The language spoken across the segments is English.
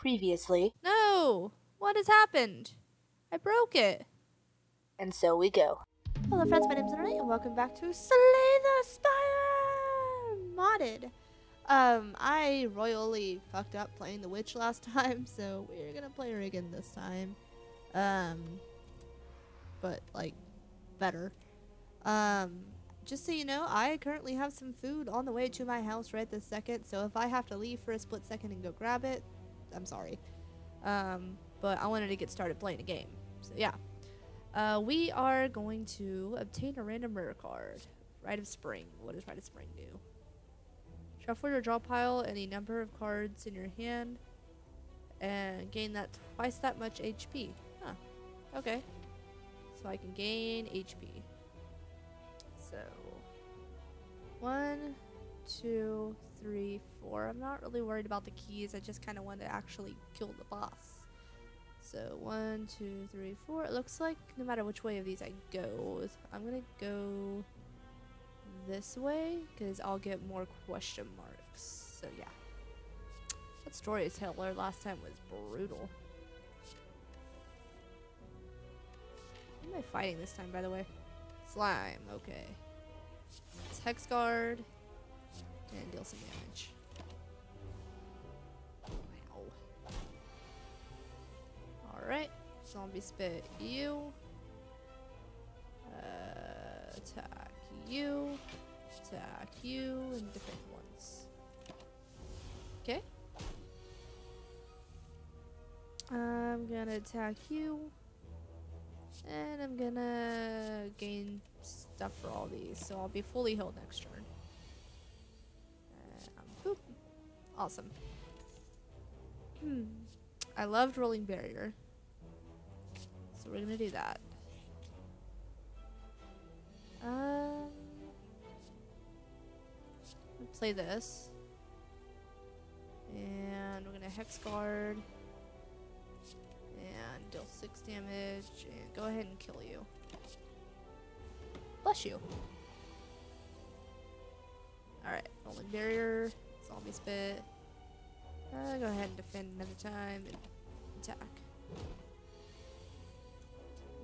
Previously, No! What has happened? I broke it. and so we go. Hello friends, my name's Renee and welcome back to Slay the Spire Modded. Um, I royally fucked up playing the witch last time, so we're gonna play her again this time. Um, but like, better. Um, just so you know, I currently have some food on the way to my house right this second, so if I have to leave for a split second and go grab it, I'm sorry. Um, but I wanted to get started playing a game, so yeah. Uh, we are going to obtain a random rare card. Rite of Spring. What does Rite of Spring do? Shuffle your draw pile any number of cards in your hand and gain that twice that much HP. Huh. Okay. So I can gain HP. So one, two, three, four. I'm not really worried about the keys. I just kind of want to actually kill the boss. So one, two, three, four. It looks like no matter which way of these I go, I'm gonna go this way because I'll get more question marks. So yeah. That storyteller last time was brutal. Who am I fighting this time, by the way? Slime. Okay. It's Hex Guard and deal some damage. Wow. Alright, zombie spit you. Uh, attack you. Attack you and defend once. Okay. I'm gonna attack you. And I'm gonna gain stuff for all these, so I'll be fully healed next turn. Boop. Awesome. Hmm. I loved rolling barrier. So we're gonna do that. Um, play this, and we're gonna hex guard and deal six damage, and go ahead and kill you. Bless you. All right, rolling barrier, zombie spit. Uh, go ahead and defend another time and attack.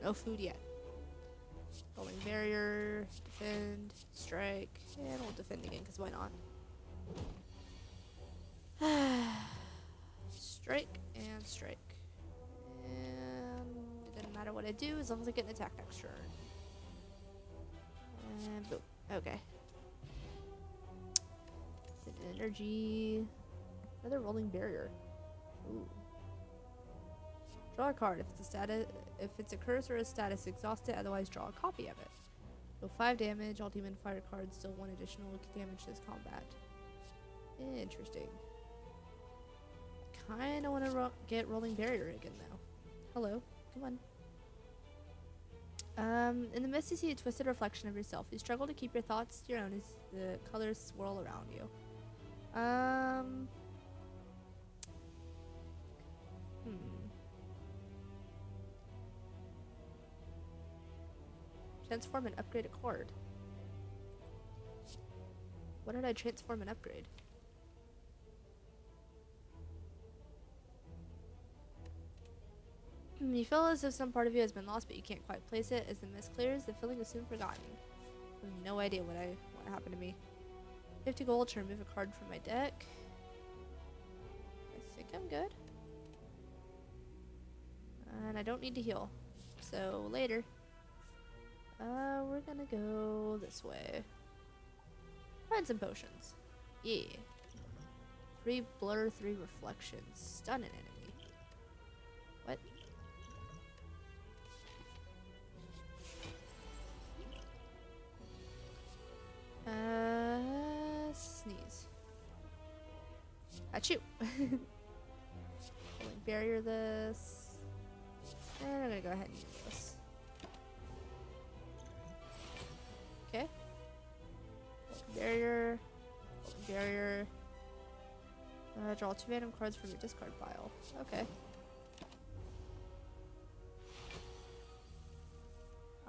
No food yet. Rolling barrier, defend, strike, and we'll defend again because why not? strike and strike. And it doesn't matter what I do as long as I get an attack next turn. And boom. Okay. Energy. Another rolling barrier. Ooh. Draw a card. If it's a status, if it's a curse or a status, exhaust it. Otherwise, draw a copy of it. Deal five damage. All demon fire cards deal one additional damage to this combat. Interesting. Kind of want to ro get rolling barrier again though. Hello, come on. Um, in the mist, you see a twisted reflection of yourself. You struggle to keep your thoughts your own as the colors swirl around you. Um. Hmm. Transform and upgrade a card. What did I transform and upgrade? Hmm, You feel as if some part of you has been lost, but you can't quite place it. As the mist clears, the feeling is soon forgotten. I have no idea what I what happened to me. 50 gold to remove a card from my deck. I think I'm good. And I don't need to heal. So later. Uh, we're gonna go this way. Find some potions. Yeah. Three blur, three reflections. Stun an enemy. Achoo! Barrier this. And I'm gonna go ahead and do this. Okay. Barrier. Barrier. Uh, draw two random cards from your discard pile. Okay.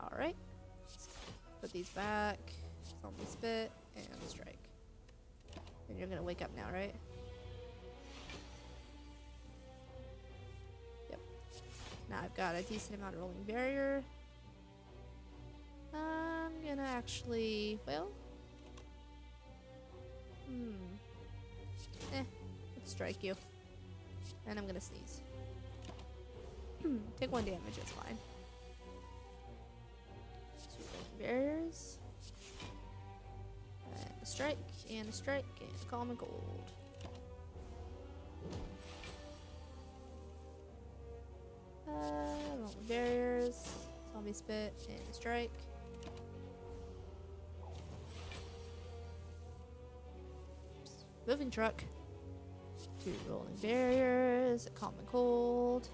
Alright. Put these back. Zombie spit and strike. And you're gonna wake up now, right? Now I've got a decent amount of rolling barrier. I'm gonna actually, well, hmm, eh, let's strike you. And I'm gonna sneeze. Take one damage, it's fine. Two barriers. And a strike, and a strike, and a calm and Uh, rolling barriers, zombie spit, and strike. Moving truck. Two rolling barriers, and cold.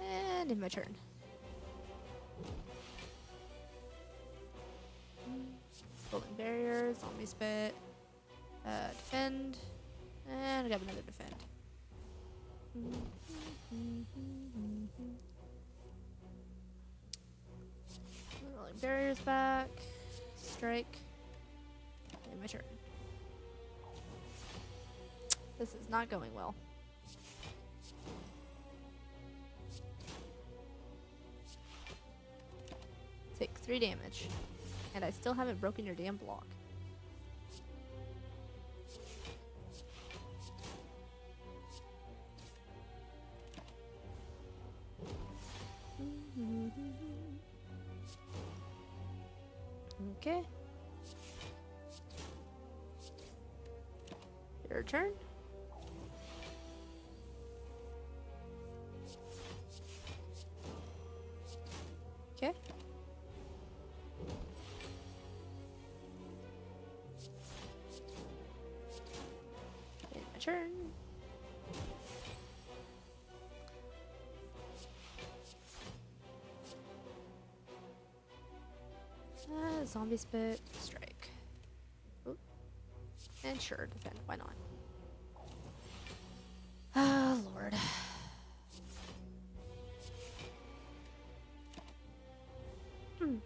And in my turn. Rolling barriers, zombie spit, uh, defend, and I got another defend. Rolling barriers back, strike, and my turn. This is not going well. Take three damage. And I still haven't broken your damn block. Mm-hmm. Okay. Your turn. Zombie spit, strike. And sure, defend. Why not? Ah, Lord. Hmm.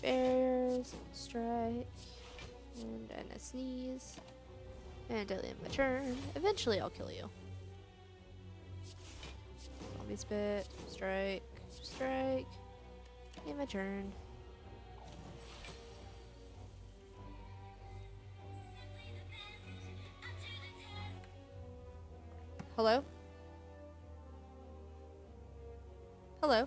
Bears, strike, and then a sneeze, and I land my turn. Eventually, I'll kill you. Zombie spit, strike, strike, and my turn. Hello? Hello?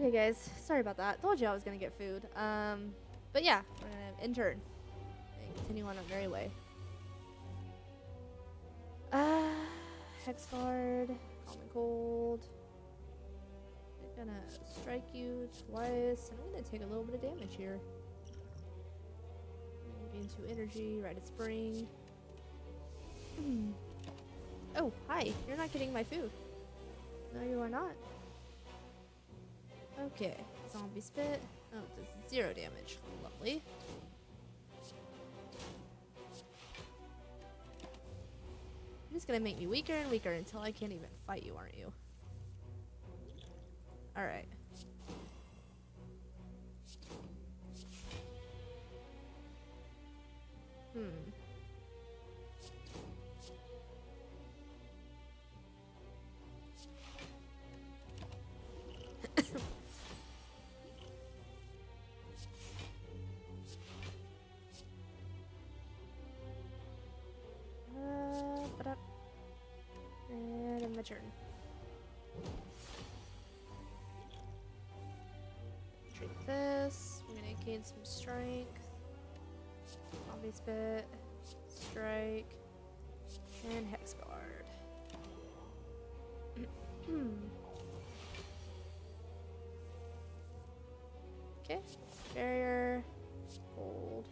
Okay, guys, sorry about that. Told you I was gonna get food. Um, but yeah, we're gonna intern and continue on our merry way. Ah, hex guard, and cold. I'm gonna strike you twice, and I'm gonna take a little bit of damage here. Gain two energy, Rite of Spring. Hmm. Oh, hi. You're not getting my food. No, you are not. Okay, zombie spit. Oh, it does zero damage. Lovely. You're just gonna make me weaker and weaker until I can't even fight you, aren't you? Alright. Hmm. My turn. Drink this. I'm gonna gain some strength. Zombie spit. Strike. And hex guard. okay. Barrier. Hold.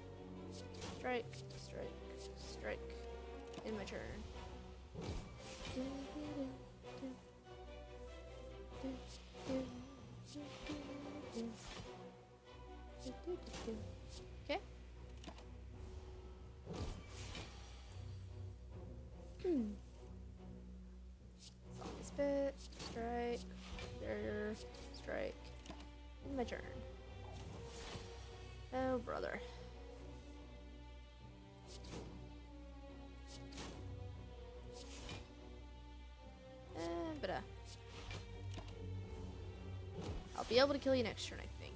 Strike. Strike. Strike. In my turn. Be able to kill you next turn, I think.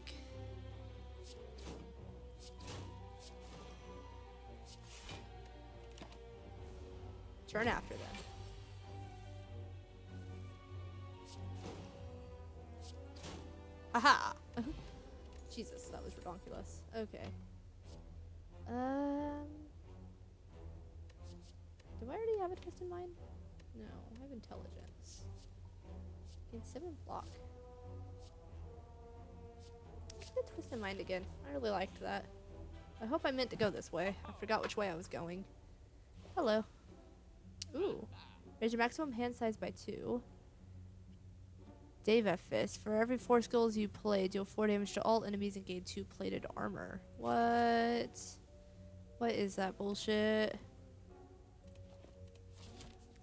Turn after them. Aha! Jesus, that was redonkulous. Okay. Um. Do I already have a twist in mind? No, I have intelligence. In seven block. Get twist in mind again. I really liked that. I hope I meant to go this way. I forgot which way I was going. Hello. Ooh. Raise your maximum hand size by two. Deva Fist. For every four skills you play, deal four damage to all enemies and gain two plated armor. What? What is that bullshit?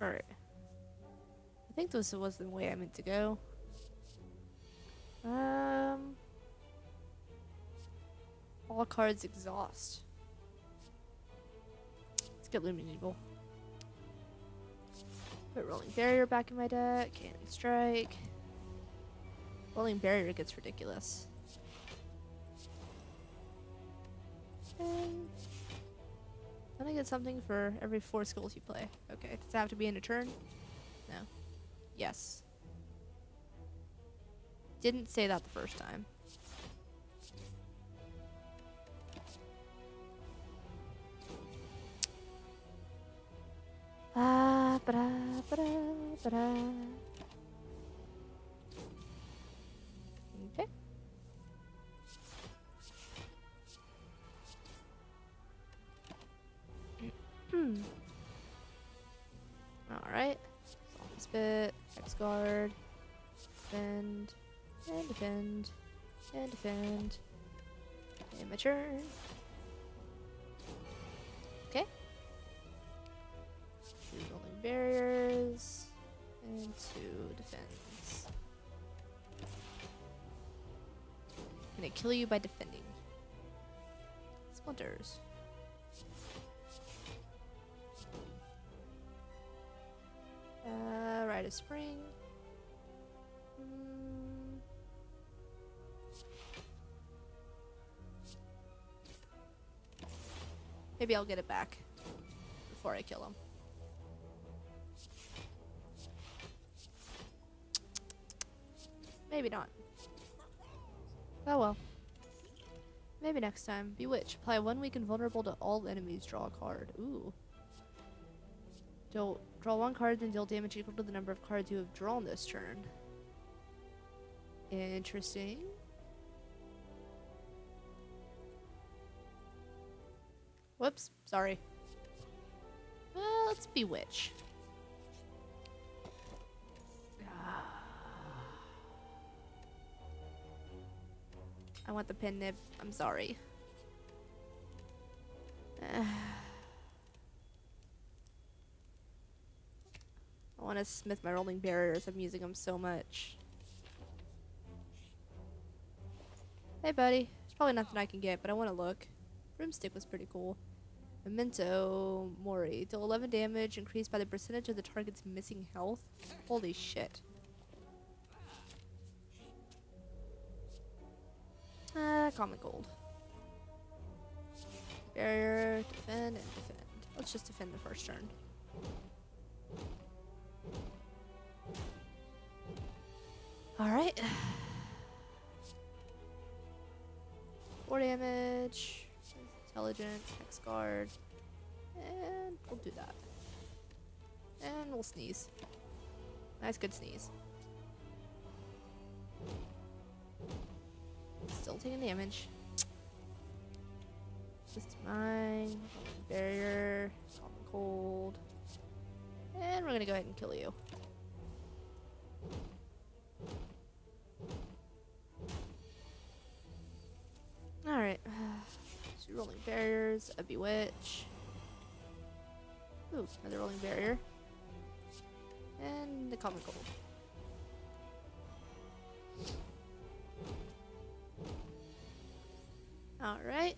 Alright. I think this was the way I meant to go. Um. All cards exhaust. Let's get Luminous Evil. Put Rolling Barrier back in my deck and Strike. Rolling Barrier gets ridiculous. And then I get something for every four skills you play. Okay, does that have to be in a turn? No. Yes. Didn't say that the first time. Okay. Hmm. Alright. Zombie spit, Hex guard, defend, and defend, and defend. And my turn. Okay. Barriers, and two defense. Gonna kill you by defending. Splinters. Uh, Rite of Spring. Mm. Maybe I'll get it back before I kill him. Maybe not. Oh well. Maybe next time. Bewitch. Apply one week invulnerable to all enemies. Draw a card. Ooh. Deal, draw one card, then deal damage equal to the number of cards you have drawn this turn. Interesting. Whoops, sorry. Well, let's bewitch. I want the Pen Nib. I'm sorry. I want to smith my rolling barriers. I'm using them so much. Hey, buddy. There's probably nothing I can get, but I want to look. Broomstick was pretty cool. Memento Mori. Deal 11 damage, increased by the percentage of the target's missing health. Holy shit. Ah, common gold. Barrier, defend, and defend. Let's just defend the first turn. Alright. Four damage. Intelligence, Hex Guard. And we'll do that. And we'll sneeze. Nice good sneeze. Still taking damage. Just mine. Barrier. Cold. And we're gonna go ahead and kill you. Alright. Two rolling barriers, a bewitch. Ooh, another rolling barrier. And the common gold. Alright.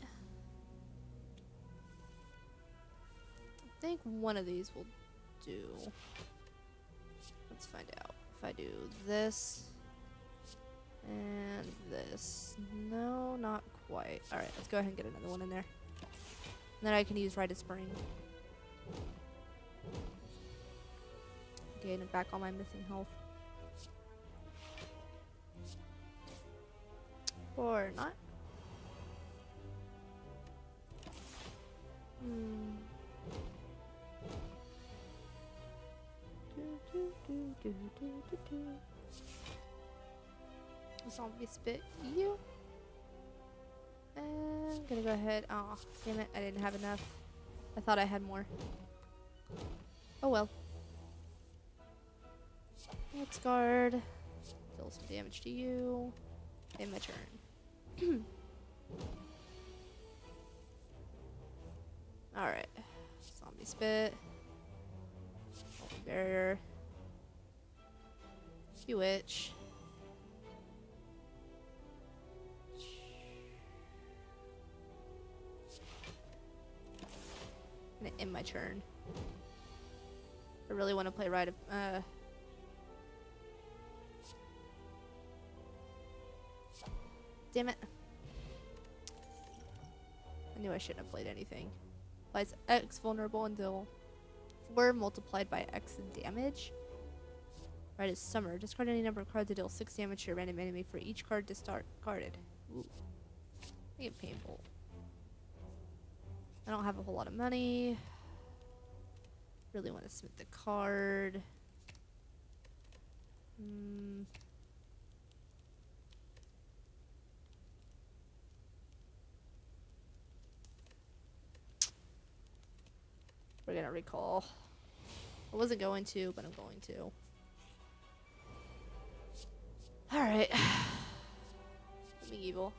I think one of these will do. Let's find out. If I do this and this. No, not quite. Alright, let's go ahead and get another one in there. And then I can use Rite of Spring. Gain back all my missing health. Or not. Do. Zombie spit you. And gonna go ahead. Oh, damn it! I didn't have enough. I thought I had more. Oh well. Let's guard. Deal some damage to you. In my turn. Alright. Zombie spit. Barrier. Bewitch. Gonna end my turn. I really want to play right. Uh, damn it! I knew I shouldn't have played anything. Applies X vulnerable until four multiplied by X in damage. Right is summer. Discard any number of cards to deal six damage to a random enemy for each card discarded. Ooh, make it painful. I don't have a whole lot of money. Really want to submit the card. Hmm. We're gonna recall. I wasn't going to, but I'm going to. Alright. Me evil.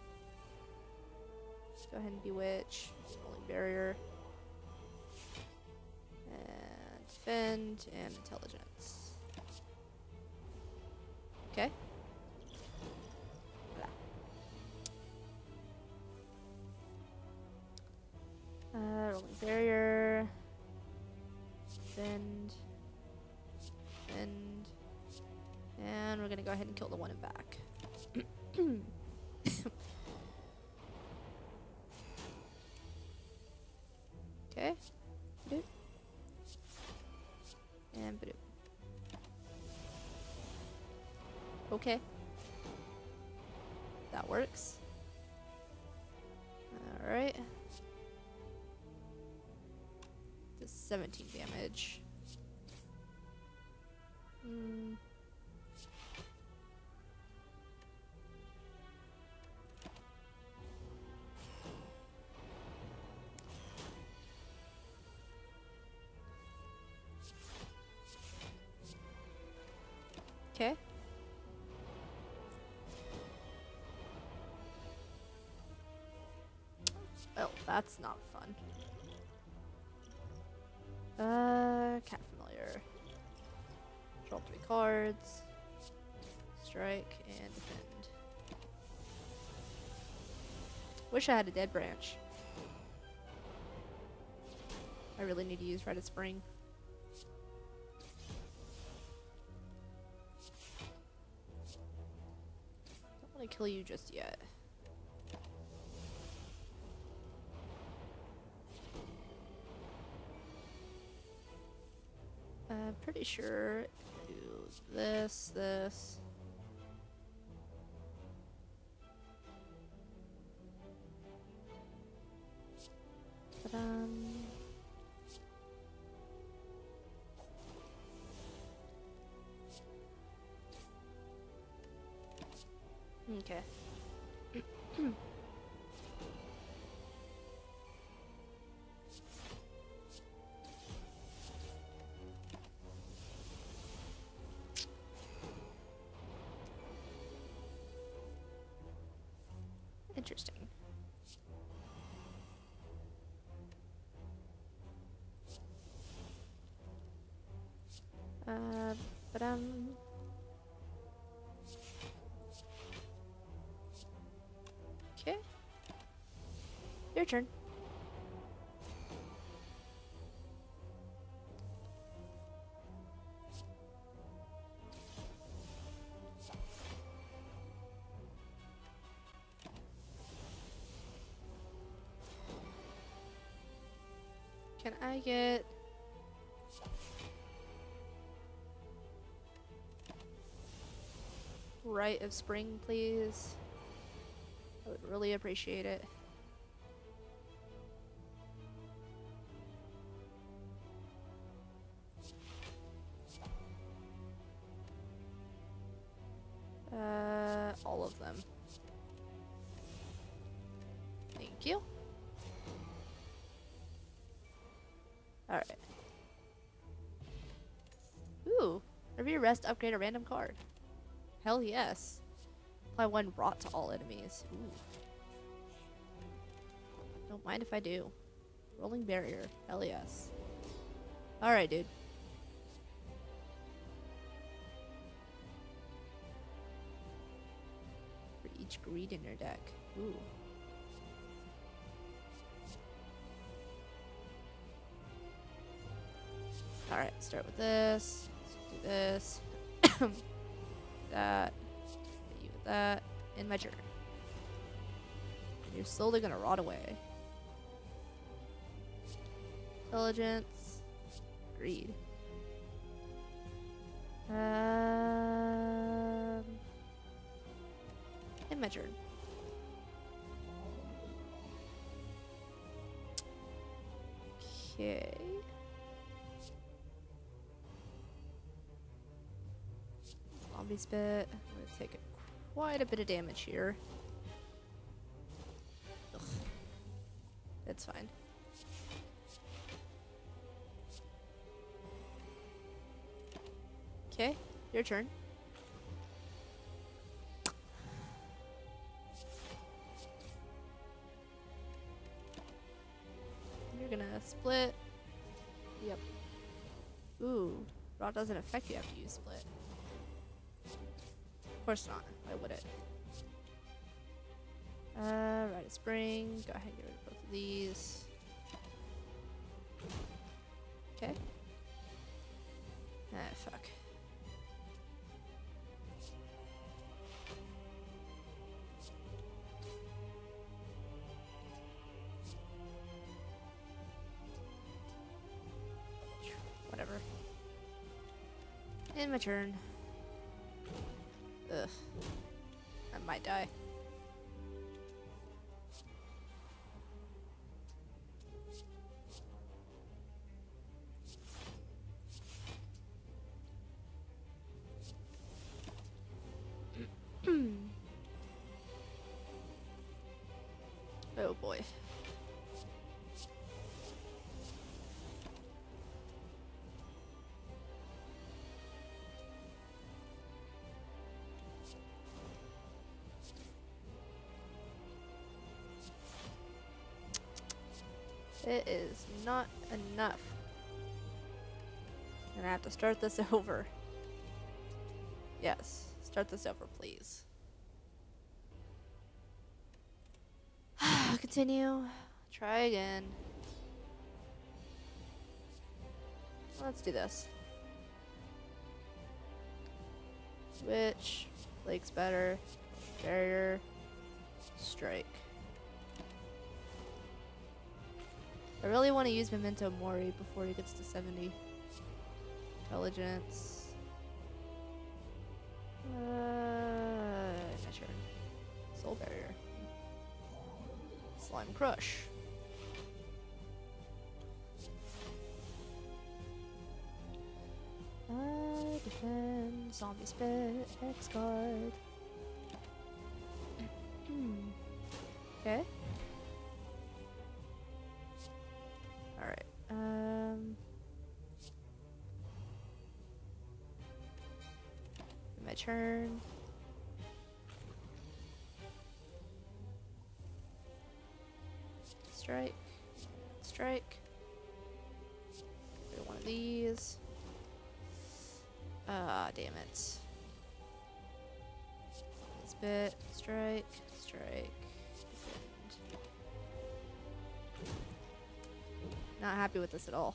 Let's go ahead and bewitch. Rolling barrier. And defend and intelligence. Okay. Uh, rolling barrier. Defend. Defend. And we're gonna go ahead and kill the one in back. okay. And boop. Okay. That works. Alright. 17 damage. Hmm. Okay. Oh, that's not fun. Uh, cat familiar. Draw three cards. Strike and defend. Wish I had a dead branch. I really need to use Red Spring. Don't want to kill you just yet. Pretty sure this, this. Interesting. Uh, but um. Okay. Your turn. I get Rite of Spring, please? I would really appreciate it. Rest, upgrade a random card. Hell yes. Apply one rot to all enemies. Ooh. Don't mind if I do. Rolling barrier. Hell yes. Alright, dude. For each greed in your deck. Ooh. Alright, start with this. This. that. That. And turn. You're slowly gonna rot away. Intelligence. Greed. Um. And turn. Okay. Zombie spit. I'm gonna take a, quite a bit of damage here. Ugh. That's fine. Okay, your turn. You're gonna split. Yep. Ooh, rot doesn't affect you after you split. Of course not. Why would it? Uh, Rite of Spring. Go ahead and get rid of both of these. Okay. Ah, fuck. Whatever. In my turn. Might die. It is not enough. And I have to start this over. Yes, start this over, please. Continue. Try again. Let's do this. Switch. Blake's better. Barrier. Strike. Really want to use Memento Mori before he gets to 70. Intelligence. Uh, my turn. Soul Barrier. Slime Crush. I defend. Zombie Spit. Hex Guard. Turn. strike, strike. Get one of these. Ah, damn it. This bit, strike, strike. Not happy with this at all.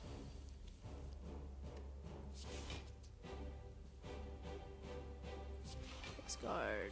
Guard,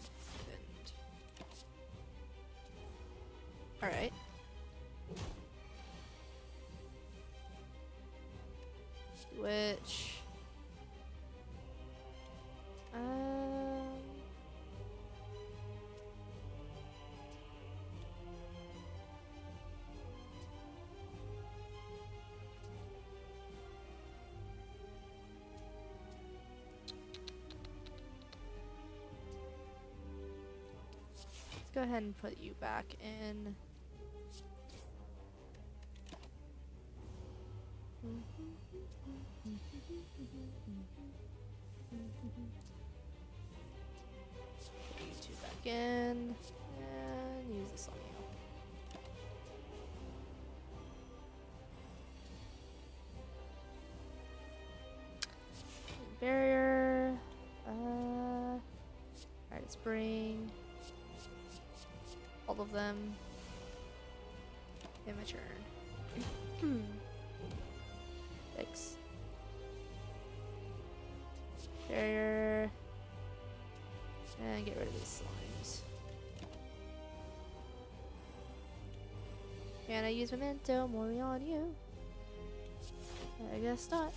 ahead and put you back in. Put you two back in and use this on you. Barrier. Uh, alright, let's bring all of them in my turn. Hmm. Thanks. Barrier. And get rid of these slimes. Can I use Memento Mori on you? I guess not.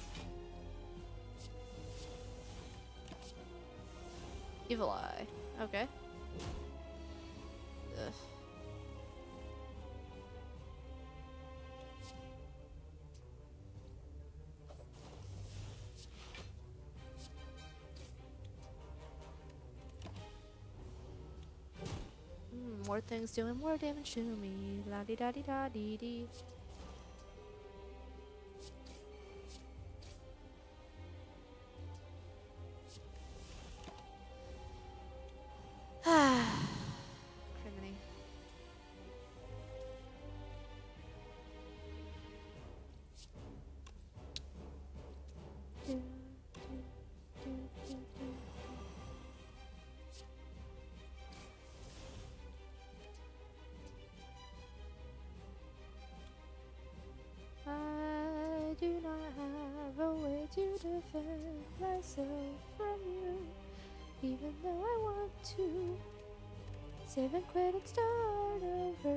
Evil Eye. Okay. More things doing more damage to me. La di da di da dee dee. Have a way to defend myself from you, even though I want to. Save and quit and start over.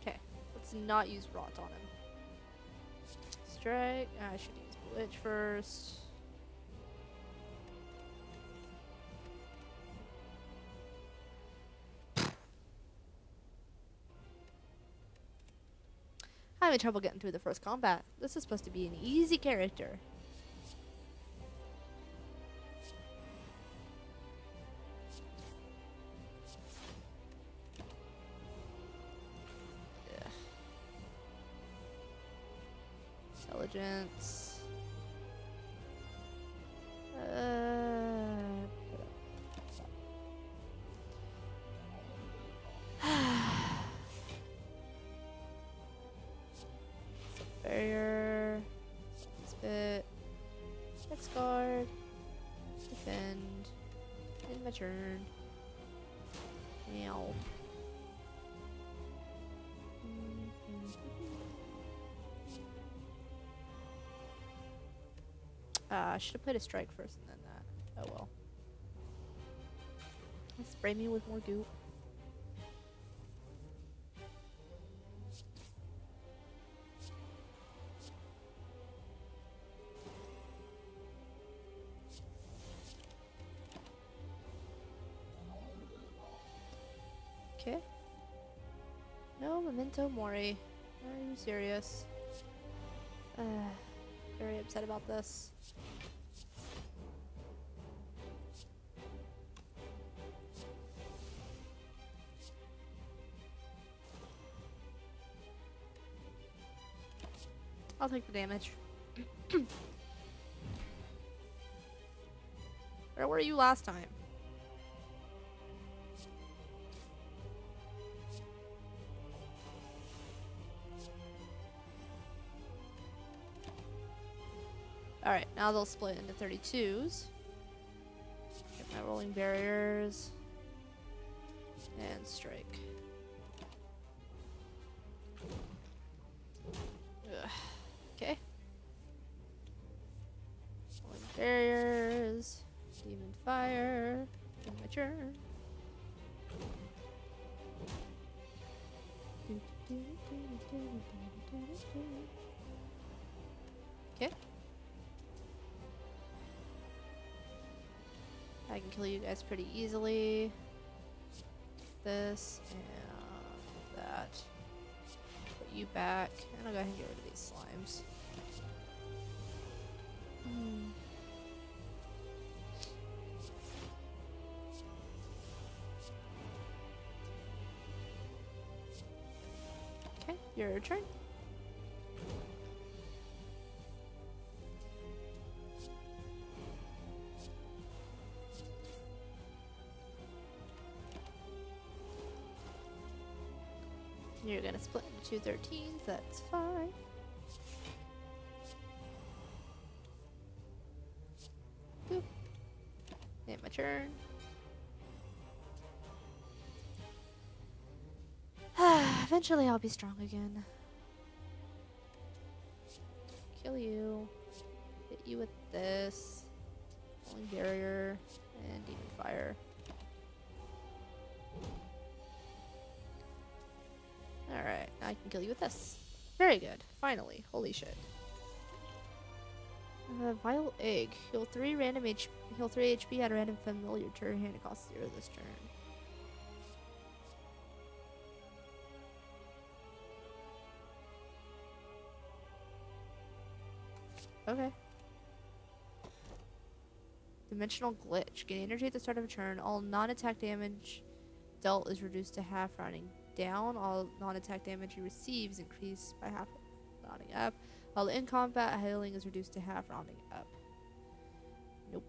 Okay, let's not use rot on him. Strike. I should use Bewitch first. Having trouble getting through the first combat. This is supposed to be an easy character. I should have played a strike first and then that. Oh well. Spray me with more goop. Okay. No memento mori. Are you serious? Uh, very upset about this. I'll take the damage. Where were you last time? Alright, now they'll split into 32s. Get my rolling barriers. And strike. Barriers. Demon fire. Turn. Okay. I can kill you guys pretty easily. This and that. Put you back. And I'll go ahead and get rid of these slimes. Hmm. Your turn. You're gonna split into two 13s, that's fine. Eventually I'll be strong again. Kill you. Hit you with this. Rolling barrier. And demon fire. Alright, now I can kill you with this. Very good. Finally. Holy shit. Uh, Vile Egg. Heal 3 random H heal 3 HP at a random familiar turn. It costs 0 this turn. Okay. Dimensional glitch. Gain energy at the start of a turn. All non-attack damage dealt is reduced to half rounding down. All non-attack damage you receive is increased by half rounding up. While in combat, healing is reduced to half rounding up. Nope.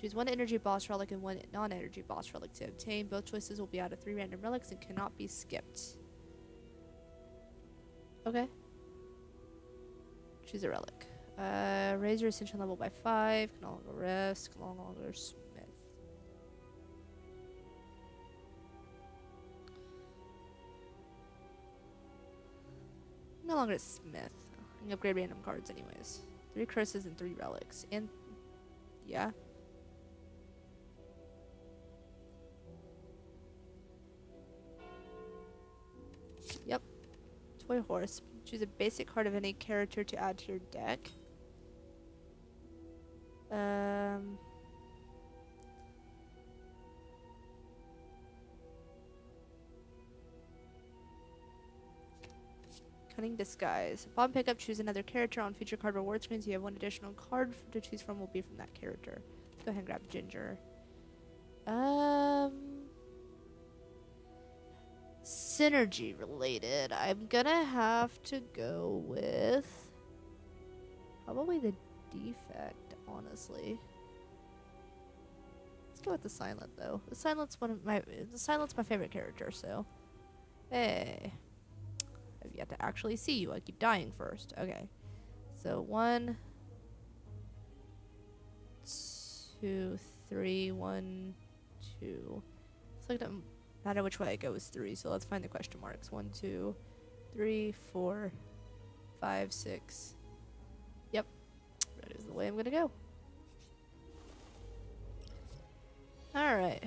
Choose one energy boss relic and one non-energy boss relic to obtain. Both choices will be out of three random relics and cannot be skipped. Okay. Choose a relic. Uh, raise your ascension level by five. Can no longer rest. Can no longer smith. No longer smith. I can upgrade random cards anyways. Three curses and three relics. And yeah. Yep. Toy horse. Choose a basic card of any character to add to your deck. Um. Cunning Disguise. Upon pickup, choose another character on future card reward screens. You have one additional card to choose from will be from that character. Go ahead and grab Ginger. Um. Synergy related. I'm gonna have to go with probably the defect, honestly. Let's go with the silent though. The silent's one of my the silent's my favorite character, so hey. I've yet to actually see you. I keep dying first. Okay. So one, two, three, one, two. It's like no matter which way I go is three. So let's find the question marks. One, two, three, four, five, six. Yep. That is the way I'm gonna go. Alright.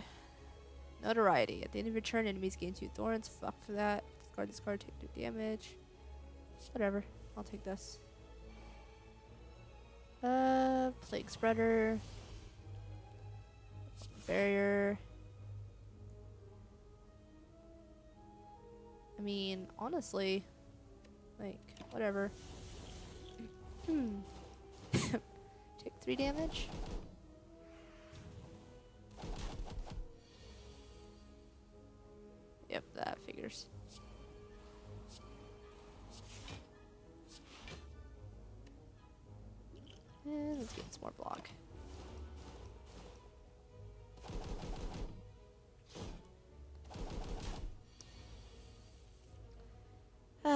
Notoriety. At the end of your turn, enemies gain two thorns. Fuck for that. Discard this card, take two damage. Whatever. I'll take this. Uh, Plague Spreader. Barrier. I mean, honestly, like, whatever. Hmm. take three damage. Yep, that figures. And let's get some more block.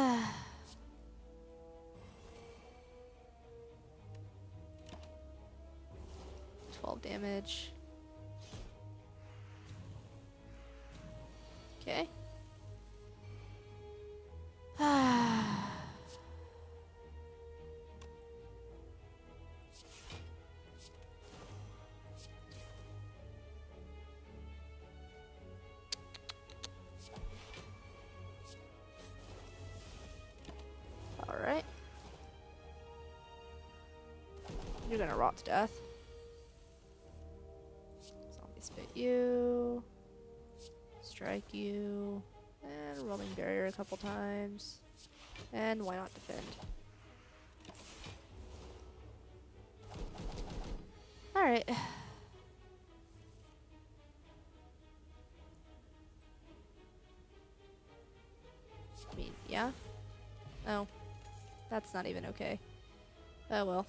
Twelve damage. You're gonna rot to death. Zombie spit you. Strike you. And rolling barrier a couple times. And why not defend? Alright. I mean, yeah. Oh. That's not even okay. Oh well.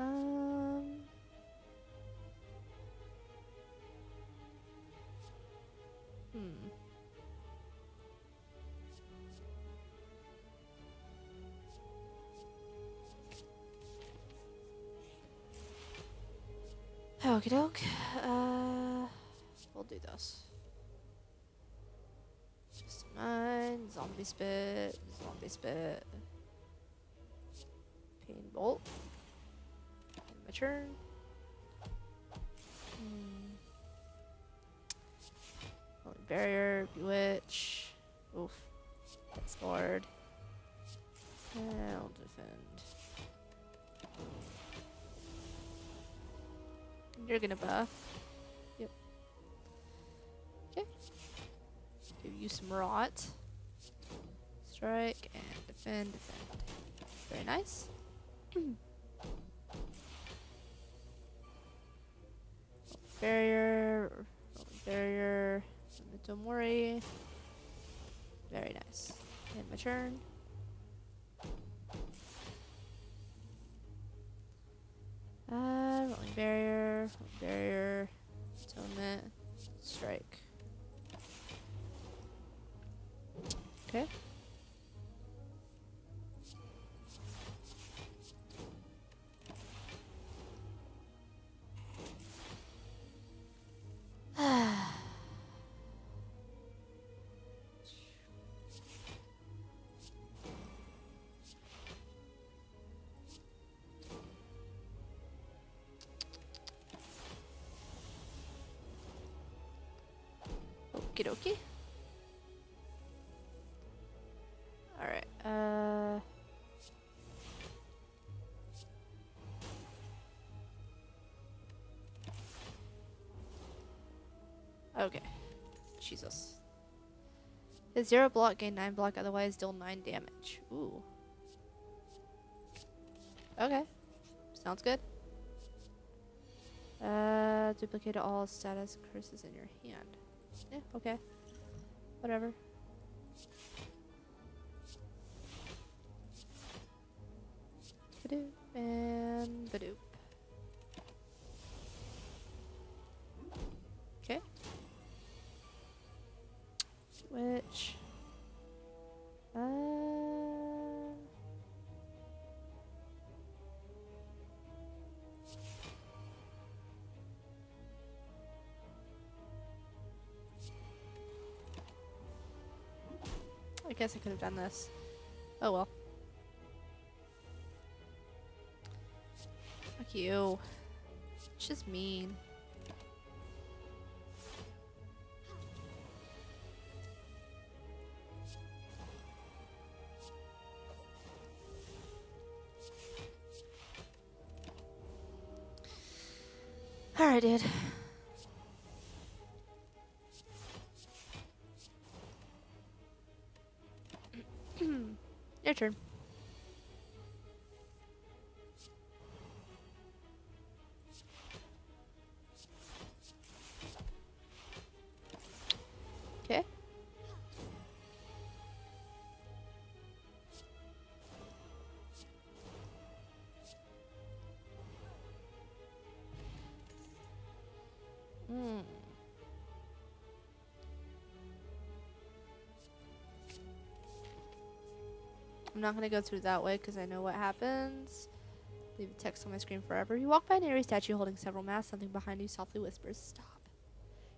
Um. Hmm. Okie doke. Uh, we'll do this. Just mine. Zombie spit. Zombie spit. Pain bolt. And my turn. Hmm. Barrier. Bewitch. Oof. That's. And I'll defend. You're gonna buff. Yep. Okay. Give you some rot. Strike and defend, defend. Very nice. barrier, barrier, Memento Mori. Very nice. And my turn. Uh, rolling barrier, barrier, atonement, strike. Okay. Okie dokie. Alright, uh... Okay. Jesus. His zero block, gain nine block, otherwise deal nine damage. Ooh. Okay. Sounds good. Uh, duplicate all status curses in your hand. Yeah, okay. Whatever. Badoop and badoop. Guess I could have done this. Oh well. Fuck you. It's just mean. Alright, dude. Turn. I'm not gonna go through that way because I know what happens. Leave a text on my screen forever. You walk by an eerie statue holding several masks. Something behind you softly whispers, Stop.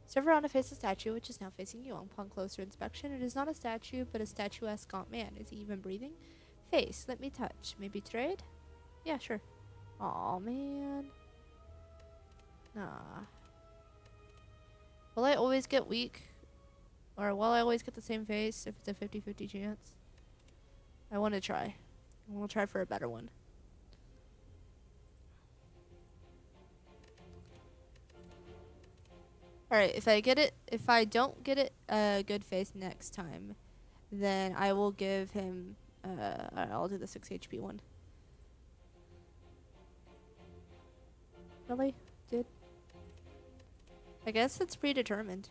Serve around to face the statue, which is now facing you. Upon closer inspection, it is not a statue, but a statuesque gaunt man. Is he even breathing? Face, let me touch. Maybe trade? Yeah, sure. Aw, man. Nah. Will I always get weak? Or will I always get the same face if it's a 50 50 chance? I want to try. I want to try for a better one. Alright, if I get it, if I don't get it a uh, good face next time, then I will give him, uh, I'll do the 6 HP one. Really? Dude? I guess it's predetermined.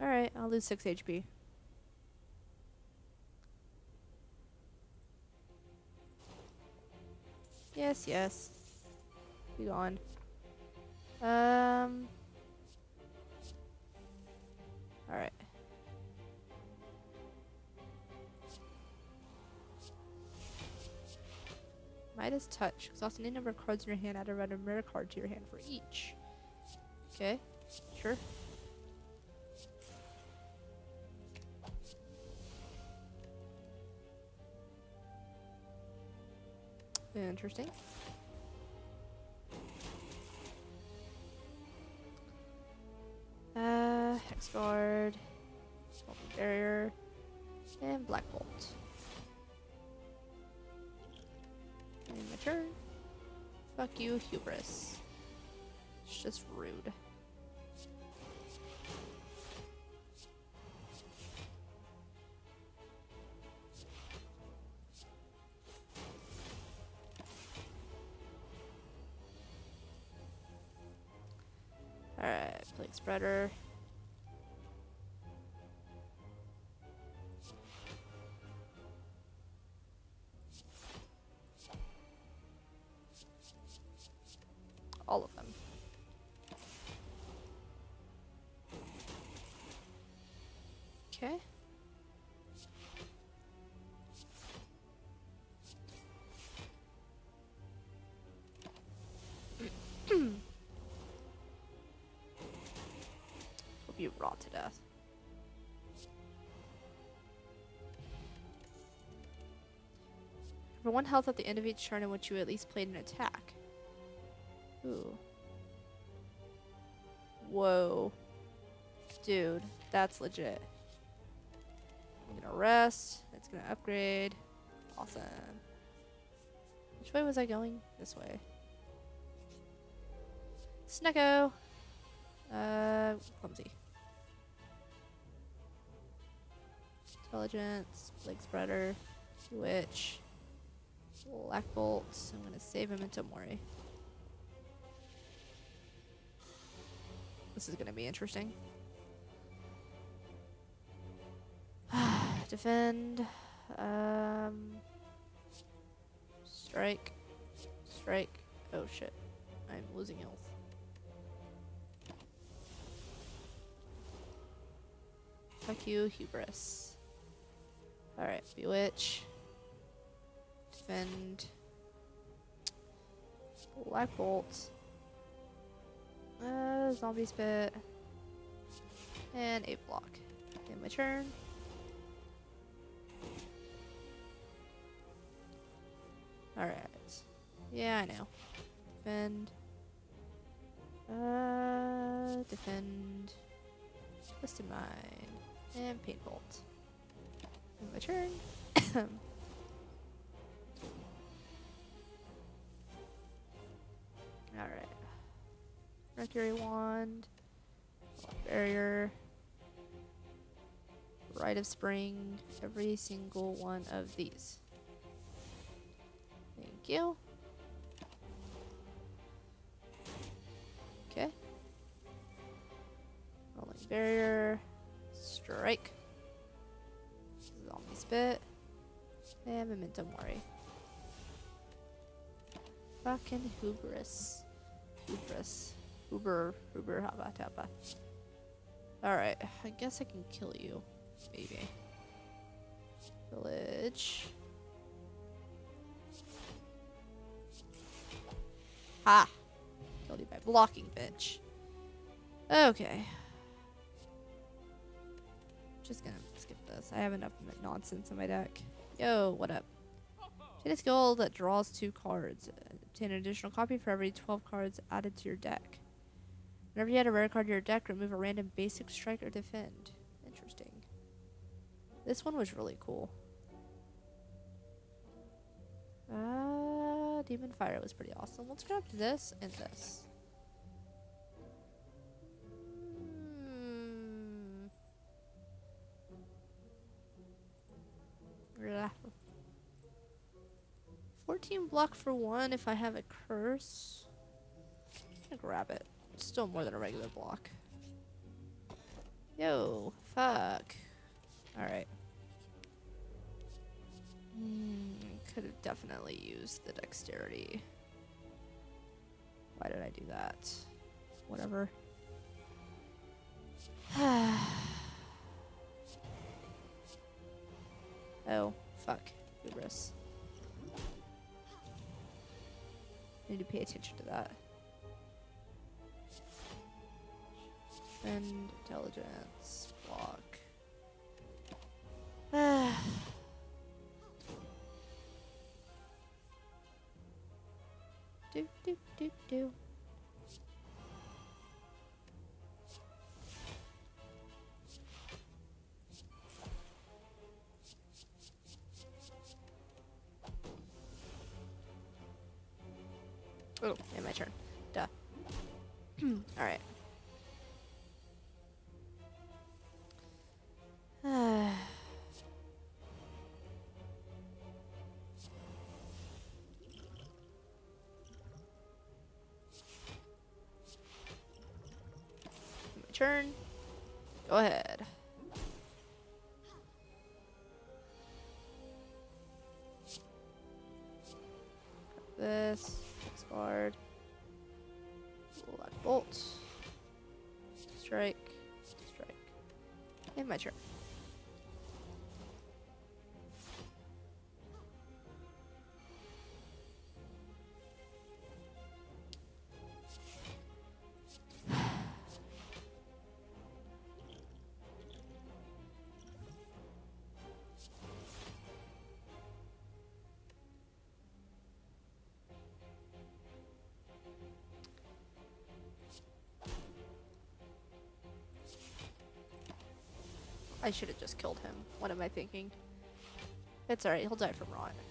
Alright, I'll lose 6 HP. Yes, yes. Be gone. Um. Alright. Midas touch. Exhaust any number of cards in your hand. Add a random rare card to your hand for each. Okay. Sure. Interesting. Uh, Hex Guard, Barrier, and Black Bolt. And my turn. Fuck you, Hubris. It's just rude. Spreader. Rot to death. For one health at the end of each turn in which you at least played an attack. Ooh. Whoa. Dude, that's legit. I'm gonna rest. It's gonna upgrade. Awesome. Which way was I going? This way. Snecko. Uh, clumsy. Intelligence, Plague Spreader, Witch, Black Bolt. I'm gonna save him into Mori. This is gonna be interesting. Defend. Um. Strike. Strike. Oh shit. I'm losing health. Fuck you, hubris. Alright, bewitch. Defend. Black bolt. Uh, zombie spit. And a block. In my turn. Alright. Yeah, I know. Defend. Uh, defend. Twisted Mind. And Pain Bolt. My turn. Alright. Mercury Wand. Barrier. Rite of Spring. Every single one of these. Thank you. Okay. Rolling Barrier. Strike. Zombie Spit. And Memento Mori. Fucking hubris. Hubris. Uber, Uber, Haba Tapa. Alright, I guess I can kill you. Maybe. Pillage. Ha! Killed you by blocking, bitch. Okay. Just gonna this. I have enough nonsense in my deck. Yo, what up? Obtain a skill that draws two cards. Obtain an additional copy for every 12 cards added to your deck. Whenever you add a rare card to your deck, remove a random basic strike or defend. Interesting. This one was really cool. Uh, Demon Fire was pretty awesome. Let's grab this and this. Block for one if I have a curse. Gonna grab it. It's still more than a regular block. Yo, fuck. Alright. Hmm, could have definitely used the dexterity. Why did I do that? Whatever. oh, fuck. Hubris. Need to pay attention to that. And intelligence block. do do do do. Oh, yeah, my turn. Duh. Alright. my turn. Go ahead. I should have just killed him. What am I thinking? It's alright, he'll die from rot.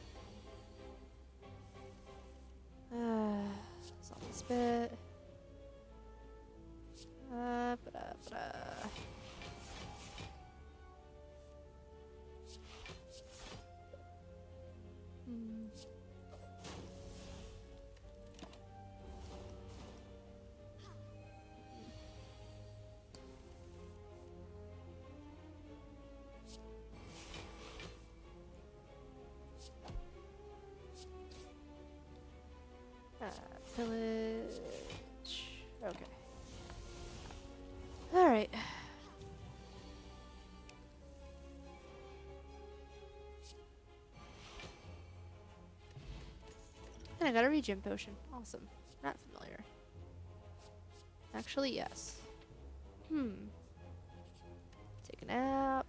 Uh, spit. Pillage. Okay. Alright. And I got a regen potion. Awesome. Not familiar. Actually, yes. Hmm. Take a nap.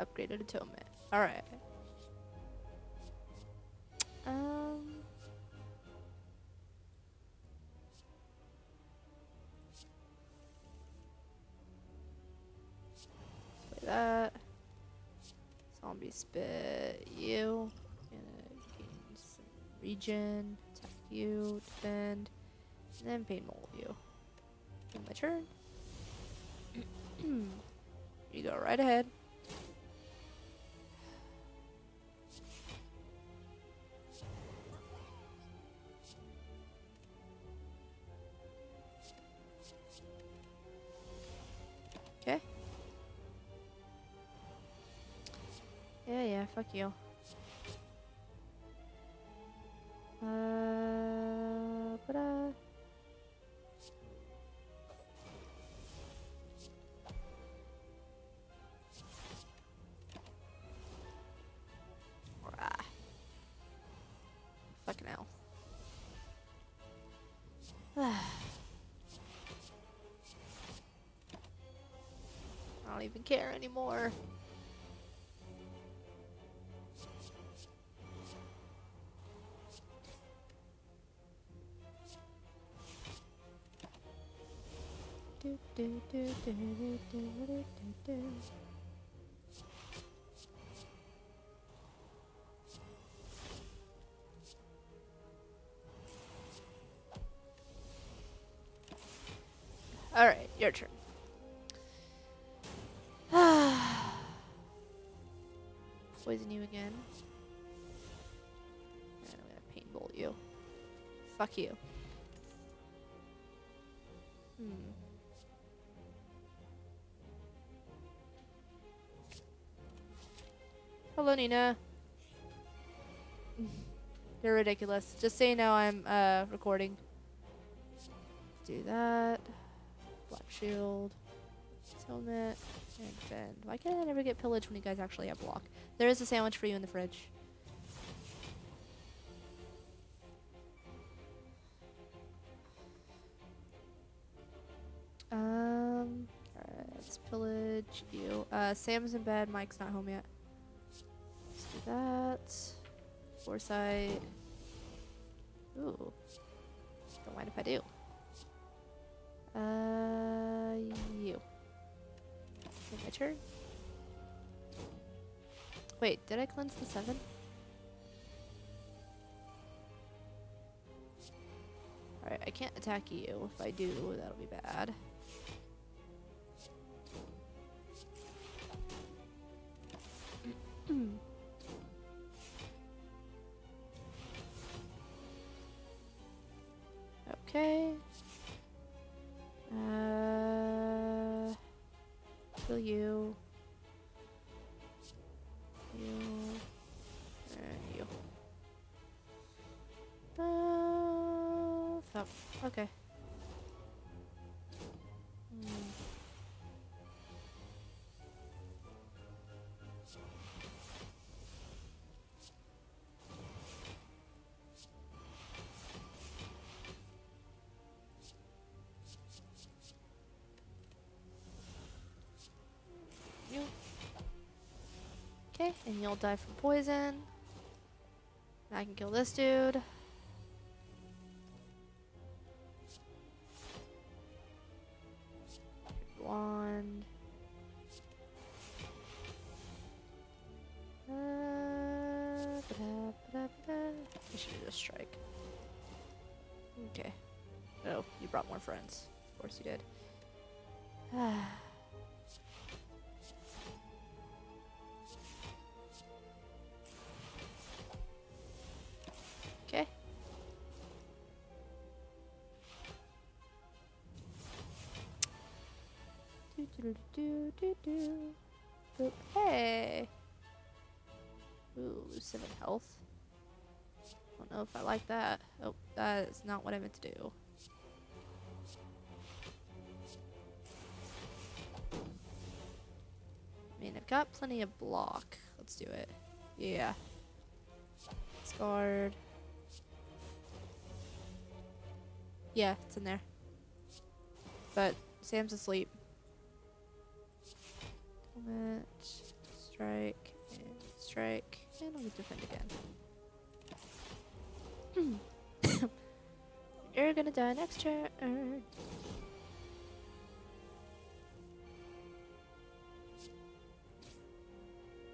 Upgraded atonement. Alright. Um. Zombie spit you. Regen. Attack you. Defend. And then pain bolt you. End my turn. you go right ahead. You. Uh. Fucking hell. I don't even care anymore. All right, your turn. Poison you again. And I'm gonna pain paintball you. Fuck you. Hmm. Hello, Nina. You're ridiculous. Just so you know, I'm uh, recording. Do that. Black shield. Helmet. And fend. Why can't I never get pillage when you guys actually have block? There is a sandwich for you in the fridge. Um, alright, let's pillage you. Uh, Sam's in bed, Mike's not home yet. That. Foresight. Ooh. Don't mind if I do. Uh, you. Okay, my turn. Wait, did I cleanse the seven? Alright, I can't attack you. If I do, that'll be bad. okay. Uh, kill you. You. And you. Uh, fuck. Okay. Okay, and you'll die from poison. I can kill this dude. Wand. Uh. I should a strike. Okay. Oh, you brought more friends. Of course you did. Do do do do. Hey. Ooh, seven health. I don't know if I like that. Oh, that is not what I meant to do. I mean, I've got plenty of block. Let's do it. Yeah. Scarred. Yeah, it's in there. But Sam's asleep. Helmet, strike, and strike, and I'll defend again. You're gonna die next turn.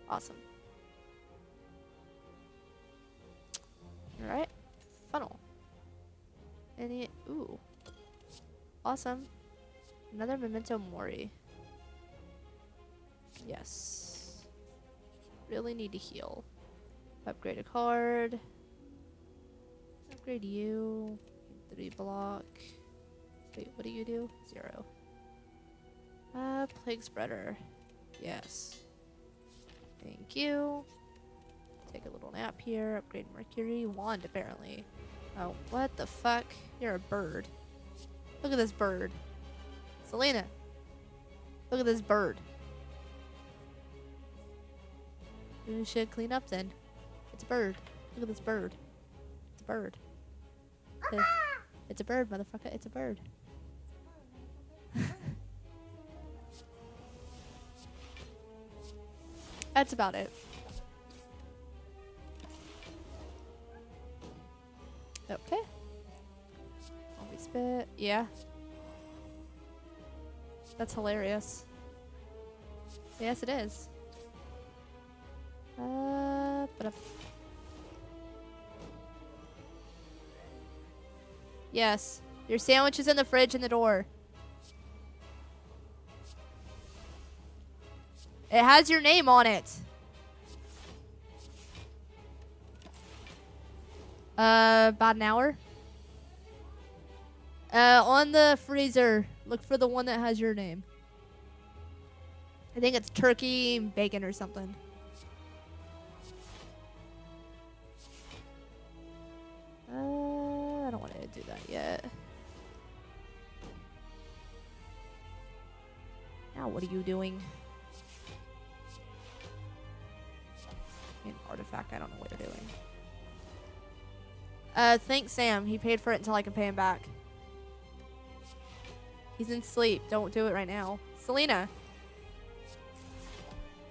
Awesome. Alright. Funnel. Any. Ooh. Awesome. Another Memento Mori. Yes. Really need to heal. Upgrade a card. Upgrade you. Three block. Wait, what do you do? Zero. Uh, Plague Spreader. Yes. Thank you. Take a little nap here. Upgrade Mercury. Wand, apparently. Oh, what the fuck? You're a bird. Look at this bird. Selena. Look at this bird. You should clean up then. It's a bird. Look at this bird. It's a bird. Eh. It's a bird, motherfucker. It's a bird. That's about it. Okay. Zombie spit. Yeah. That's hilarious. Yes, it is. But Yes. Your sandwich is in the fridge in the door. It has your name on it. Uh, about an hour. Uh, on the freezer, look for the one that has your name. I think it's turkey bacon or something. Uh, I don't want to do that yet. Now, what are you doing? An artifact. I don't know what you're doing. Uh, thanks, Sam. He paid for it until I can pay him back. He's in sleep. Don't do it right now. Selena.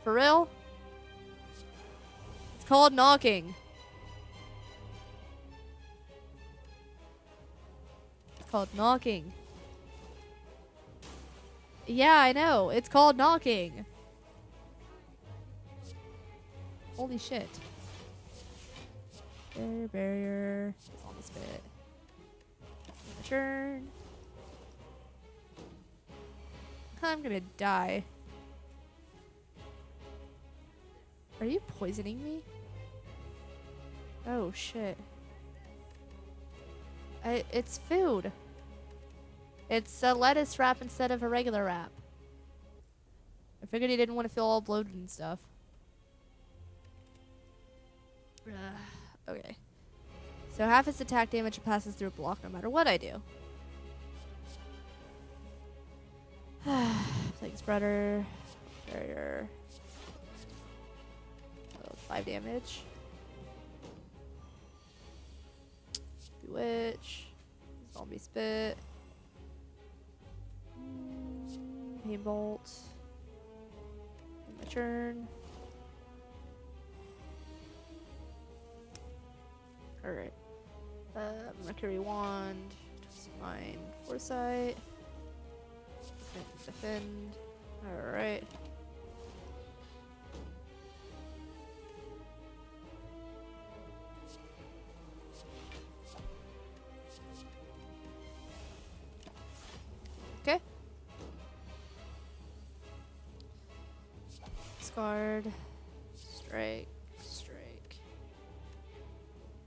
For real? It's called knocking. Called knocking. Yeah, I know. It's called knocking. Holy shit. Barrier, barrier. Zombie spit. Turn. I'm gonna die. Are you poisoning me? Oh shit. I, it's food. It's a lettuce wrap instead of a regular wrap. I figured he didn't want to feel all bloated and stuff. Okay. So half its attack damage passes through a block no matter what I do. Plague spreader, barrier, oh, five damage. Bewitch, zombie spit, pain bolt, turn. Alright. Uh, Mercury Wand, Twist Mind, Foresight. Defend. Alright. Okay. Scarred. Strike. Strike.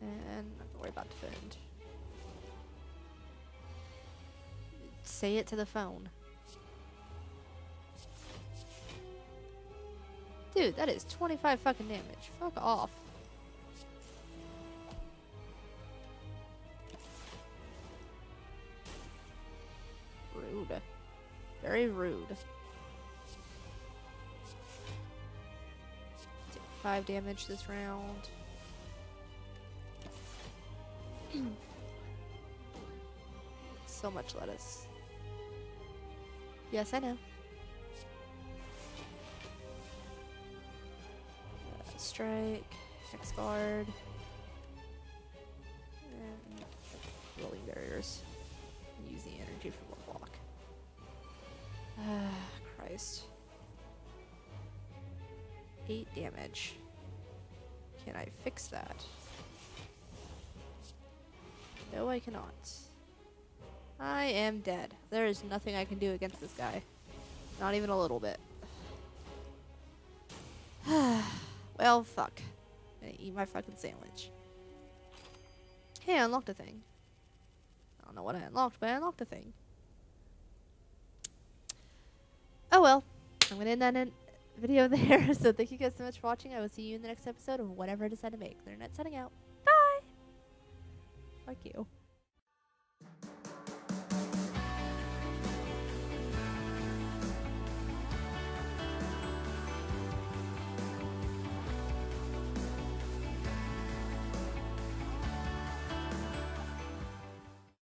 And not worry about defend. Say it to the phone. Dude, that is 25 fucking damage. Fuck off. Rude. Very rude. 5 damage this round. so much lettuce. Yes, I know. strike, Hex guard, and rolling barriers. Use the energy for one block. Ah, Christ. Eight damage. Can I fix that? No, I cannot. I am dead. There is nothing I can do against this guy. Not even a little bit. Well, fuck. I'm gonna eat my fucking sandwich. Hey, I unlocked a thing. I don't know what I unlocked, but I unlocked a thing. Oh well. I'm gonna end that in video there. so thank you guys so much for watching. I will see you in the next episode of whatever I decide to make. The internet setting out. Bye! Fuck you.